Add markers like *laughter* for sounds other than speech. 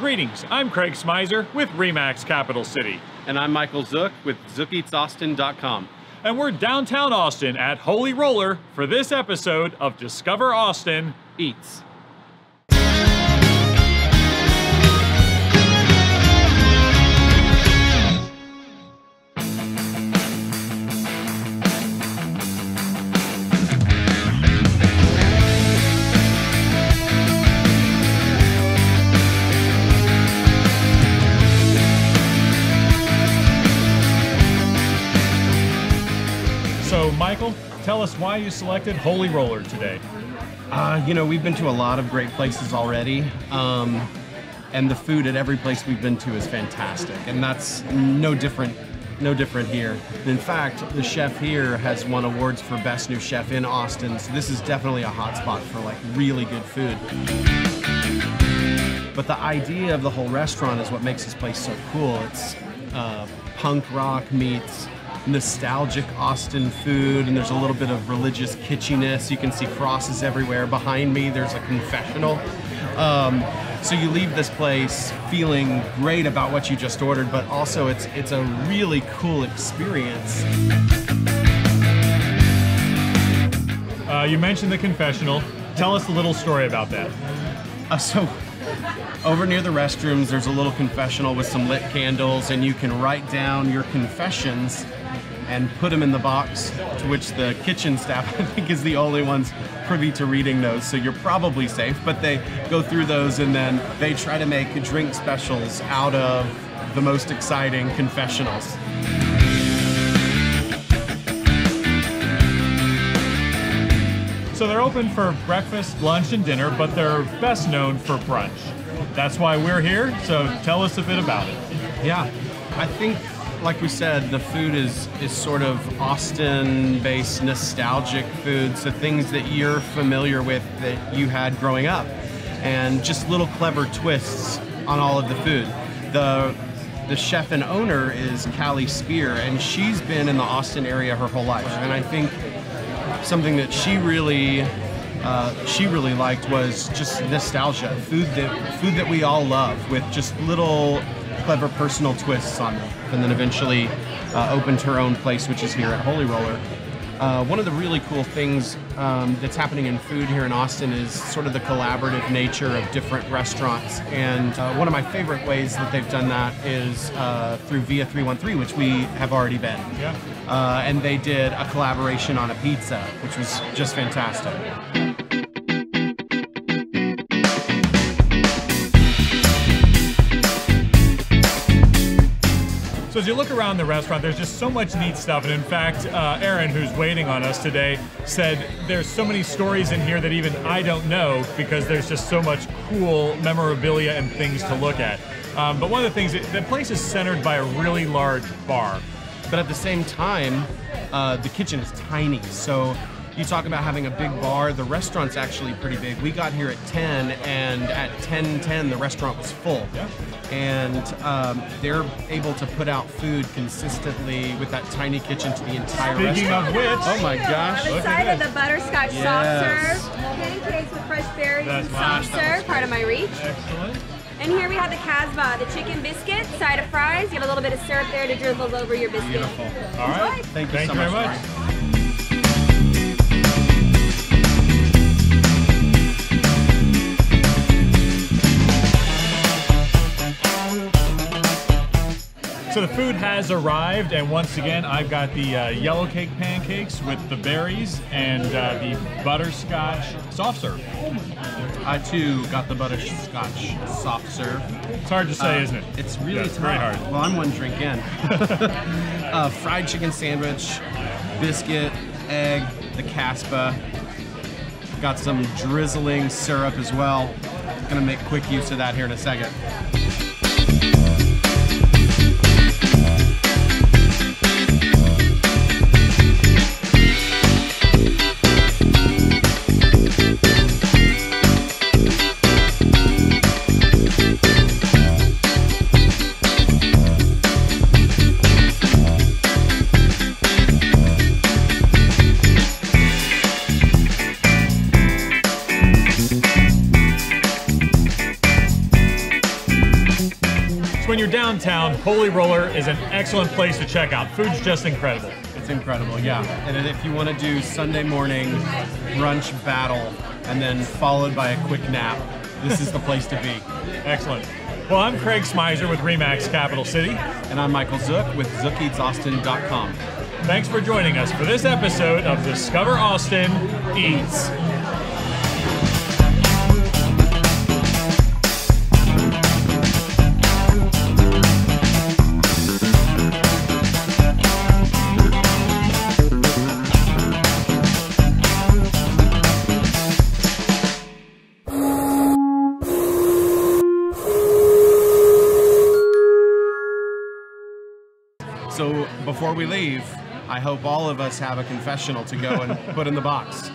Greetings, I'm Craig Smyser with Remax Capital City. And I'm Michael Zook with ZookEatsAustin.com. And we're downtown Austin at Holy Roller for this episode of Discover Austin Eats. So, Michael, tell us why you selected Holy Roller today. Uh, you know, we've been to a lot of great places already. Um, and the food at every place we've been to is fantastic. And that's no different no different here. In fact, the chef here has won awards for best new chef in Austin. So this is definitely a hotspot for like really good food. But the idea of the whole restaurant is what makes this place so cool. It's uh, punk rock meets nostalgic Austin food, and there's a little bit of religious kitschiness. You can see crosses everywhere. Behind me, there's a confessional. Um, so you leave this place feeling great about what you just ordered, but also it's it's a really cool experience. Uh, you mentioned the confessional. Tell us a little story about that. Uh, so over near the restrooms, there's a little confessional with some lit candles, and you can write down your confessions and put them in the box, to which the kitchen staff, *laughs* I think, is the only ones privy to reading those. So you're probably safe, but they go through those and then they try to make drink specials out of the most exciting confessionals. So they're open for breakfast, lunch, and dinner, but they're best known for brunch. That's why we're here, so tell us a bit about it. Yeah, I think, like we said, the food is is sort of Austin-based nostalgic food, so things that you're familiar with that you had growing up, and just little clever twists on all of the food. The the chef and owner is Callie Speer, and she's been in the Austin area her whole life, and I think something that she really uh, she really liked was just nostalgia, food that food that we all love, with just little clever personal twists on them. And then eventually uh, opened her own place, which is here at Holy Roller. Uh, one of the really cool things um, that's happening in food here in Austin is sort of the collaborative nature of different restaurants. And uh, one of my favorite ways that they've done that is uh, through Via 313, which we have already been. Yeah. Uh, and they did a collaboration on a pizza, which was just fantastic. So as you look around the restaurant, there's just so much neat stuff. And in fact, uh, Aaron, who's waiting on us today, said there's so many stories in here that even I don't know because there's just so much cool memorabilia and things to look at. Um, but one of the things, the place is centered by a really large bar. But at the same time, uh, the kitchen is tiny. So you talk about having a big bar, the restaurant's actually pretty big. We got here at 10, and at 10:10 the restaurant was full. Yeah. And um, they're able to put out food consistently with that tiny kitchen to the entire Speaking restaurant. of which, Oh my gosh. I'm Look excited. at The butterscotch Yes. soft serve, pancakes with fresh berries That's and mine. soft serve, part of my reach. excellent. And here we have the Casbah, the chicken biscuit, side of fries. You have a little bit of syrup there to drizzle over your biscuit. Beautiful. All right. Enjoy. Thank you Thank so you very much, So the food has arrived, and once again, I've got the uh, yellow cake pancakes with the berries and uh, the butterscotch soft serve. I too got the butterscotch soft serve. It's hard to say, Uh, isn't it? It's really Yeah, it's tough. very hard. Well, I'm one drink in. *laughs* *laughs* uh, fried chicken sandwich, biscuit, egg, the caspa. Got some drizzling syrup as well. Gonna make quick use of that here in a second. Downtown, Holy Roller is an excellent place to check out. Food's just incredible. It's incredible, yeah. And if you want to do Sunday morning brunch battle and then followed by a quick nap, this is the place to be. *laughs* Excellent. Well, I'm Craig Smyser with Remax Capital City. And I'm Michael Zook with ZookEatsAustin.com. Thanks for joining us for this episode of Discover Austin Eats. Before we leave, I hope all of us have a confessional to go and put in the box.